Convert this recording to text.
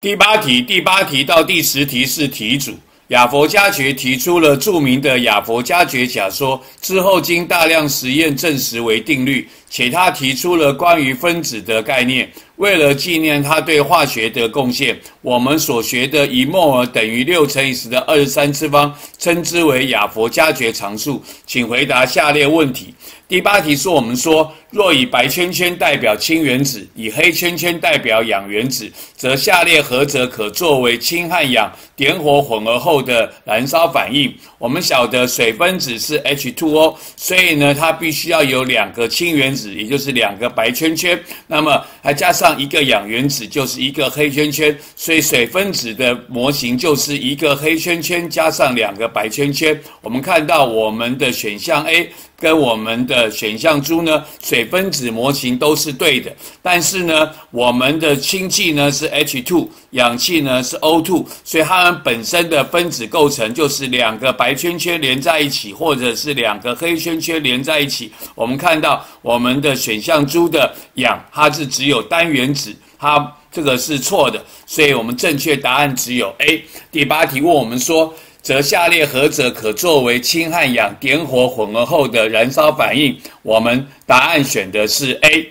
第八题，第八题到第十题是题主。亚佛加爵提出了著名的亚佛加爵假说，之后经大量实验证实为定律，且他提出了关于分子的概念。为了纪念他对化学的贡献，我们所学的一摩尔等于六乘以十的二十三次方，称之为亚佛加爵常数。请回答下列问题。第八题是我们说，若以白圈圈代表氢原子，以黑圈圈代表氧原子，则下列何者可作为氢和氧点火混合后的燃烧反应？我们晓得水分子是 H2O，所以呢，它必须要有两个氢原子，也就是两个白圈圈，那么还加上一个氧原子，就是一个黑圈圈，所以水分子的模型就是一个黑圈圈加上两个白圈圈。我们看到我们的选项 A。跟我们的选项猪呢，水分子模型都是对的，但是呢，我们的氢气呢是 H2，氧气呢是 O2，所以它们本身的分子构成就是两个白圈圈连在一起，或者是两个黑圈圈连在一起。我们看到我们的选项猪的氧，它是只有单原子，它这个是错的，所以我们正确答案只有 A。第八题问我们说。则下列何者可作为氢和氧点火混合后的燃烧反应？我们答案选的是 A。